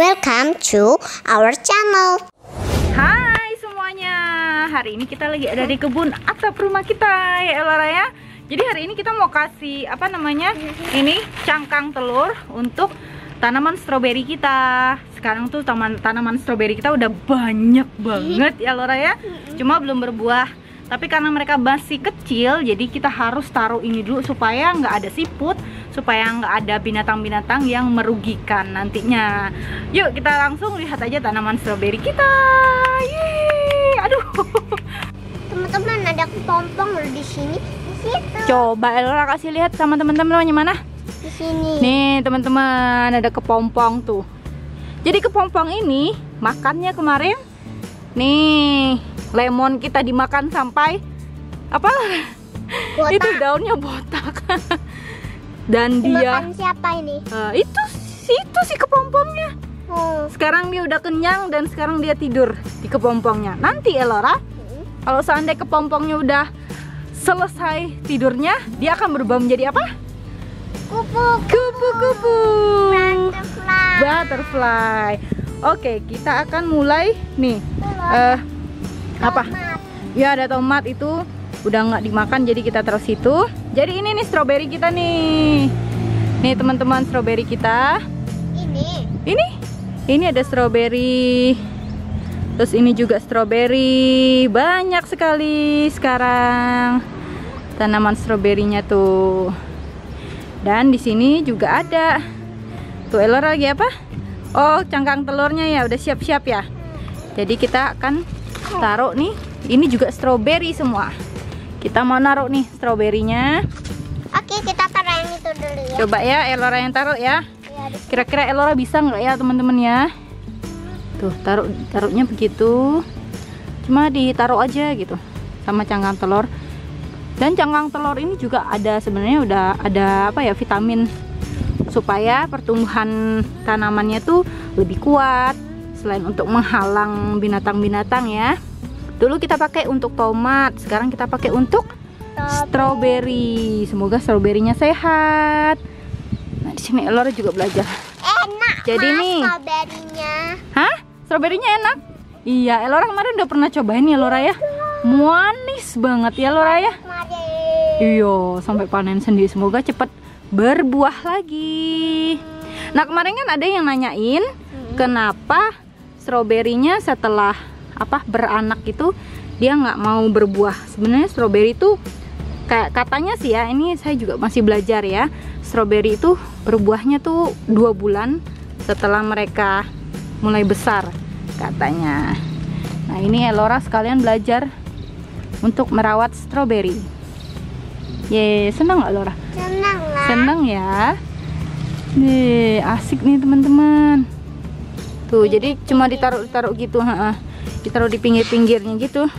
Welcome to our channel. Hai semuanya, hari ini kita lagi ada di kebun atap rumah kita ya Elara ya. Jadi hari ini kita mau kasih apa namanya ini cangkang telur untuk tanaman stroberi kita. Sekarang tuh taman tanaman stroberi kita udah banyak banget ya Laura ya. Cuma belum berbuah. Tapi karena mereka masih kecil, jadi kita harus taruh ini dulu supaya nggak ada siput, supaya nggak ada binatang-binatang yang merugikan nantinya. Yuk kita langsung lihat aja tanaman stroberi kita. Yeay, aduh. Teman-teman ada kepompong loh di sini. Di situ. Coba Elora kasih lihat sama teman-teman mana? Di sini. Nih teman-teman ada kepompong tuh. Jadi kepompong ini makannya kemarin nih lemon kita dimakan sampai apa? Botak. Itu daunnya botak. Dan dia Dimakan siapa ini? Eh, itu itu si kepompongnya. Oh. Sekarang dia udah kenyang dan sekarang dia tidur di kepompongnya. Nanti Elora, kalau seandainya kepompongnya udah selesai tidurnya, dia akan berubah menjadi apa? Kupu Kupu-kupu. butterfly. Butterfly. Oke, kita akan mulai nih. Eh, apa? Ya ada tomat itu udah nggak dimakan jadi kita taruh situ. Jadi ini nih stroberi kita nih. Nih teman-teman stroberi kita. Ini. Ini ini ada stroberi. Terus ini juga stroberi. Banyak sekali sekarang tanaman stroberinya tuh. Dan di sini juga ada. Tuh Elor lagi apa? Oh, cangkang telurnya ya udah siap-siap ya. Jadi kita akan taruh nih. Ini juga stroberi semua. Kita mau naruh nih stroberinya. Oke, kita taruh yang itu dulu ya. Coba ya Elora yang taruh ya. Ya, di- Kira-kira Elora bisa nggak ya teman-teman ya? Tuh taruh taruhnya begitu. Cuma ditaruh aja gitu sama cangkang telur. Dan cangkang telur ini juga ada sebenarnya udah ada apa ya vitamin supaya pertumbuhan tanamannya tuh lebih kuat selain untuk menghalang binatang-binatang ya. Dulu kita pakai untuk tomat, sekarang kita pakai untuk stroberi. Semoga stroberinya sehat. Nah, di sini Elora juga belajar. Enak. Jadi Mas, nih. Stroberinya. Hah? Stroberinya enak? Iya, Elora kemarin udah pernah cobain ya Elora ya. Manis banget ya Elora ya. Iya, sampai panen sendiri. Semoga cepat berbuah lagi. Nah, kemarin kan ada yang nanyain kenapa stroberinya setelah apa beranak itu dia nggak mau berbuah. Sebenarnya stroberi itu kayak katanya sih ya, ini saya juga masih belajar ya. Stroberi itu berbuahnya tuh dua bulan setelah mereka mulai besar katanya. Nah, ini Elora sekalian belajar untuk merawat stroberi. Ye, senang nggak Lora? Senang lah. Senang ya. Nih, asik nih teman-teman. Tuh, jadi cuma ditaruh-taruh gitu, ha Ditaruh di pinggir-pinggirnya gitu.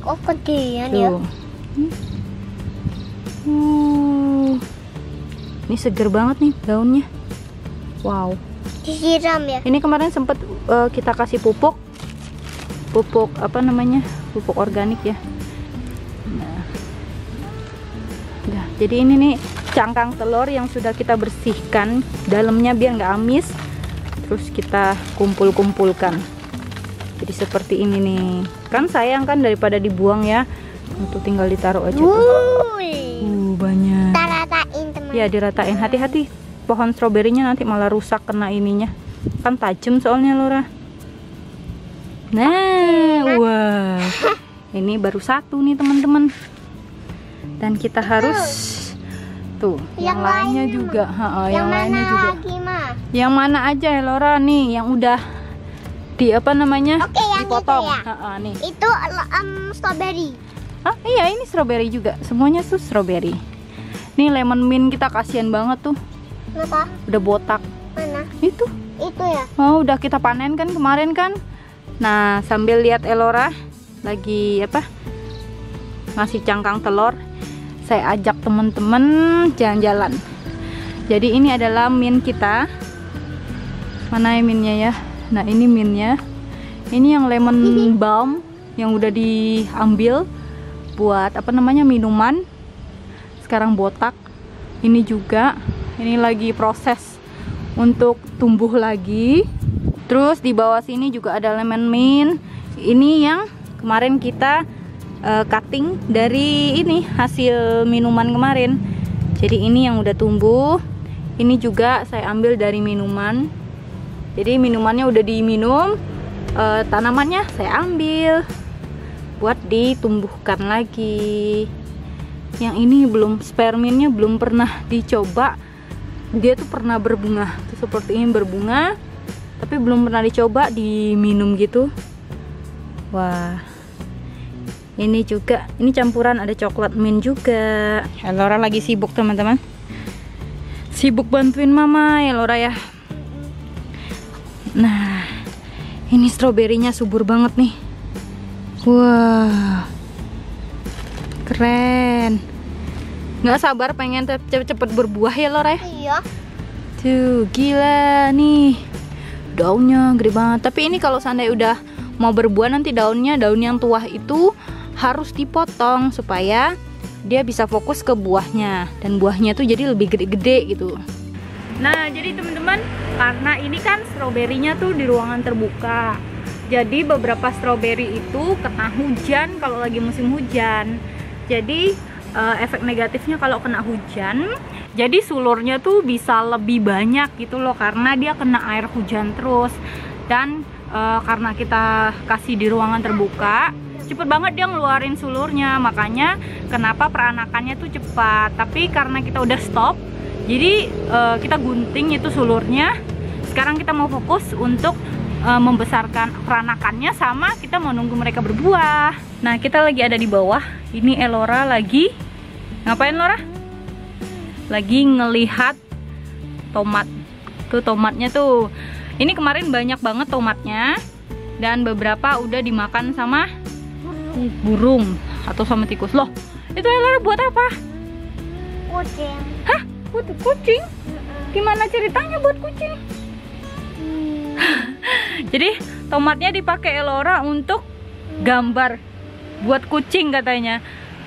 Kok kegedean ya? Uh. Ini seger banget nih daunnya. Wow. Disiram ya? Ini kemarin sempet eh, kita kasih pupuk. Pupuk apa namanya? Pupuk organik ya. Nah. Nah, jadi ini nih cangkang telur yang sudah kita bersihkan dalamnya biar nggak amis. Terus kita kumpul-kumpulkan. Jadi seperti ini nih. Kan sayang kan daripada dibuang ya. Untuk tinggal ditaruh aja tuh. Uh, banyak. Kita ratain teman. Ya diratain hati-hati pohon stroberinya nanti malah rusak kena ininya kan tajam soalnya Lora nah wah ini baru satu nih teman-teman dan kita harus tuh yang, Yang lainnya juga ha, ha, yang, yang, lainnya juga lagi? Yang mana aja ya Lora nih yang udah di apa namanya Oke, yang itu dipotong ya. Ha, ha, nih Itu um, strawberry. Ah iya ini strawberry juga semuanya tuh strawberry nih lemon mint kita kasihan banget tuh Kenapa? udah botak Mana? itu Itu ya. Oh, udah kita panen kan kemarin kan? Nah, sambil lihat Elora lagi apa? Ngasih cangkang telur, saya ajak teman-teman jalan-jalan. Jadi ini adalah min kita. Mana ya minnya ya? Nah, ini minnya. Ini yang lemon balm yang udah diambil buat apa namanya minuman. Sekarang botak. Ini juga. Ini lagi proses untuk tumbuh lagi Terus di bawah sini juga ada lemon mint. Ini yang kemarin kita uh, cutting dari ini hasil minuman kemarin. Jadi ini yang udah tumbuh. Ini juga saya ambil dari minuman. Jadi minumannya udah diminum, uh, tanamannya saya ambil buat ditumbuhkan lagi. Yang ini belum sperminnya belum pernah dicoba. Dia tuh pernah berbunga, tuh seperti ini berbunga tapi belum pernah dicoba diminum gitu wah ini juga ini campuran ada coklat mint juga Laura lagi sibuk teman-teman sibuk bantuin mama ya Laura ya. Nah ini stroberinya subur banget nih. Wah keren. Nggak sabar pengen cepet-cepet berbuah ya Laura ya? Iya. Tuh gila nih. Daunnya gede banget. Tapi ini kalau seandainya udah mau berbuah nanti daunnya daun yang tua itu harus dipotong supaya dia bisa fokus ke buahnya dan buahnya tuh jadi lebih gede-gede gitu. Nah jadi teman-teman karena ini kan stroberinya tuh di ruangan terbuka jadi beberapa stroberi itu kena hujan kalau lagi musim hujan. Jadi uh, efek negatifnya kalau kena hujan jadi sulurnya tuh bisa lebih banyak gitu loh karena dia kena air hujan terus. Dan e, karena kita kasih di ruangan terbuka cepet banget dia ngeluarin sulurnya. Makanya kenapa peranakannya tuh cepat? Tapi karena kita udah stop jadi e, kita gunting itu sulurnya. Sekarang kita mau fokus untuk e, membesarkan peranakannya sama kita mau nunggu mereka berbuah. Nah kita lagi ada di bawah. Ini Elora lagi ngapain Lora? lagi ngelihat tomat. Tuh tomatnya tuh. Ini kemarin banyak banget tomatnya dan beberapa udah dimakan sama burung atau sama tikus. Loh itu Ella buat apa? Kucing. Hah? Buat kucing? Gimana ceritanya buat kucing? Hmm. jadi tomatnya dipakai Elora untuk gambar buat kucing katanya.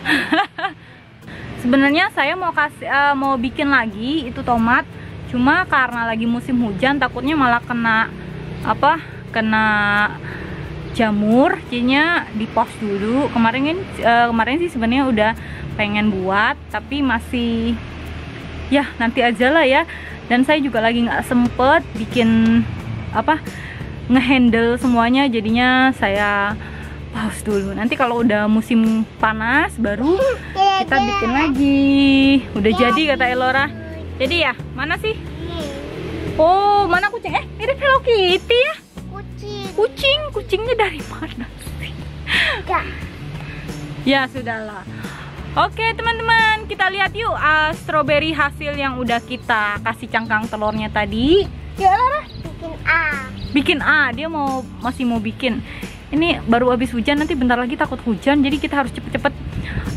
Sebenarnya saya mau kasih uh, mau bikin lagi itu tomat. Cuma karena lagi musim hujan takutnya malah kena apa kena jamur jadinya di pos dulu. Kemarin uh, kemarin sih sebenarnya udah pengen buat tapi masih ya nanti aja lah ya. Dan saya juga lagi nggak sempet bikin apa ngehandle semuanya. Jadinya saya pause dulu. Nanti kalau udah musim panas baru kita bikin lagi. Udah jadi kata Elora. Jadi ya mana sih? Oh mana kucing? Eh mirip Hello Kitty ya kucing? Kucing kucingnya dari mana sih? Ya. Ya sudahlah. Oke teman-teman kita lihat yuk uh, strawberry hasil yang udah kita kasih cangkang telurnya tadi. Ya Lara bikin A. Bikin A dia mau masih mau bikin. Ini baru habis hujan nanti bentar lagi takut hujan jadi kita harus cepet-cepet.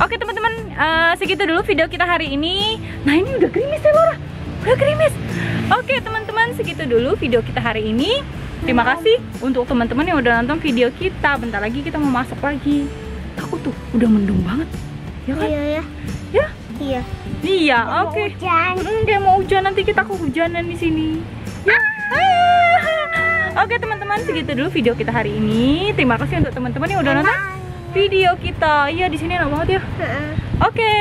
Oke teman-teman uh, segitu dulu video kita hari ini. Nah ini udah gerimis ya Laura? Udah gerimis. Oke teman-teman segitu dulu video kita hari ini terima kasih untuk teman-teman yang udah nonton video kita bentar lagi kita mau masuk lagi takut tuh udah mendung banget ya kan iya ya ya iya iya oke okay. hujan enggak mau hujan nanti kita kehujanan di sini ya ah. Oke teman-teman segitu dulu video kita hari ini. Terima kasih untuk teman-teman yang udah nonton video kita. Iya di sini enak banget ya. Oke.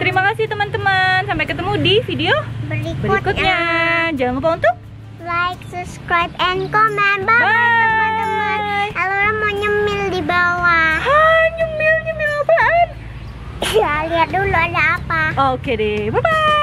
Terima kasih teman-teman. Sampai ketemu di video berikutnya. berikutnya. Jangan lupa untuk like, subscribe, and comment. Bye, teman-teman. Alora mau nyemil di bawah. Hai nyemil nyemil apaan? Ya lihat dulu ada apa. Oke deh. Bye bye.